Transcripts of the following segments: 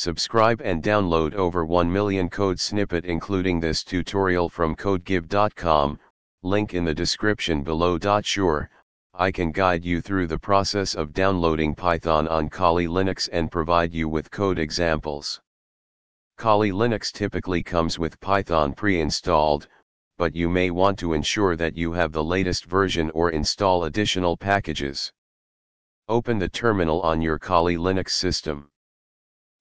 Subscribe and download over 1 million code snippet including this tutorial from codegive.com, link in the description below. Sure, I can guide you through the process of downloading Python on Kali Linux and provide you with code examples. Kali Linux typically comes with Python pre-installed, but you may want to ensure that you have the latest version or install additional packages. Open the terminal on your Kali Linux system.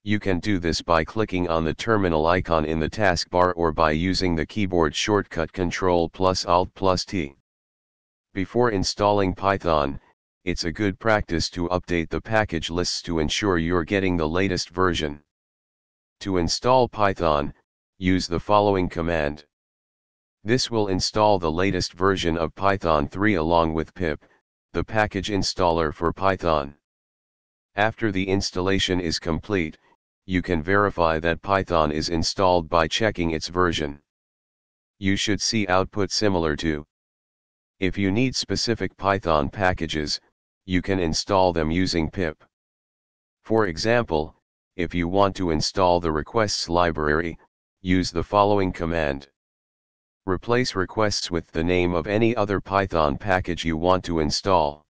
You can do this by clicking on the terminal icon in the taskbar or by using the keyboard shortcut Ctrl plus Alt plus T. Before installing Python, it's a good practice to update the package lists to ensure you're getting the latest version. To install Python, use the following command. This will install the latest version of Python 3 along with pip, the package installer for Python. After the installation is complete, you can verify that Python is installed by checking its version. You should see output similar to. If you need specific Python packages, you can install them using pip. For example, if you want to install the requests library, use the following command. Replace requests with the name of any other Python package you want to install.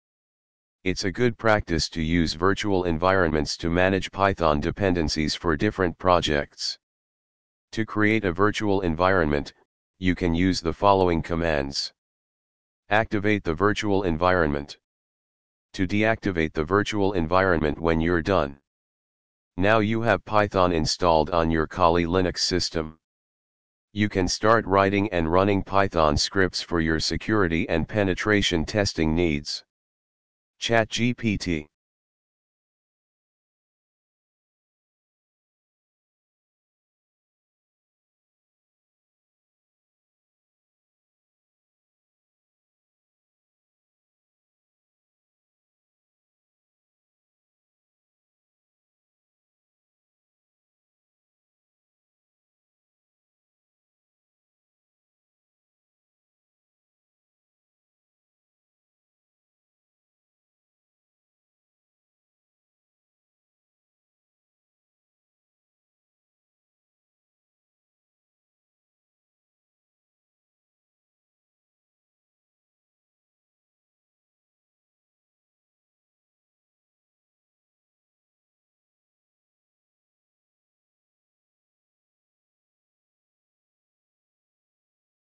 It's a good practice to use virtual environments to manage Python dependencies for different projects. To create a virtual environment, you can use the following commands. Activate the virtual environment. To deactivate the virtual environment when you're done. Now you have Python installed on your Kali Linux system. You can start writing and running Python scripts for your security and penetration testing needs. ChatGPT